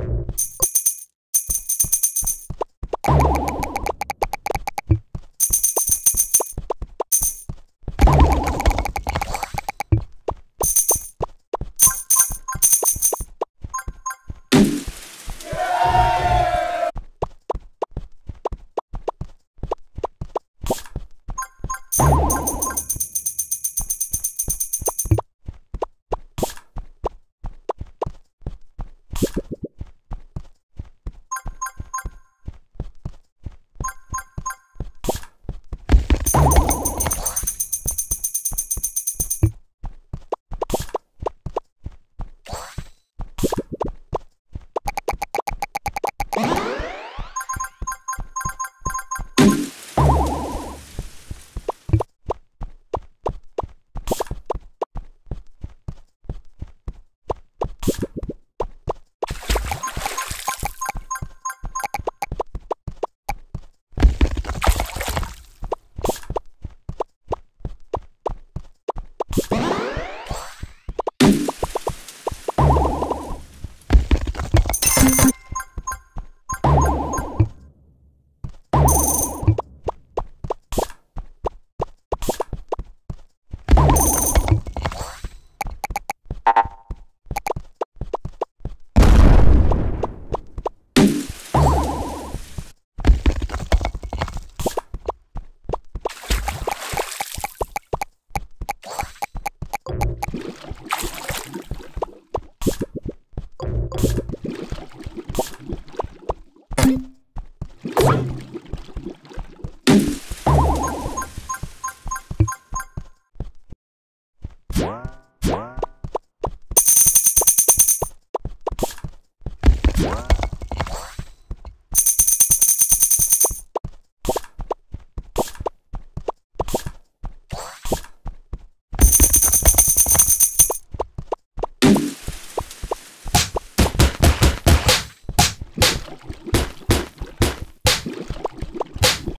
you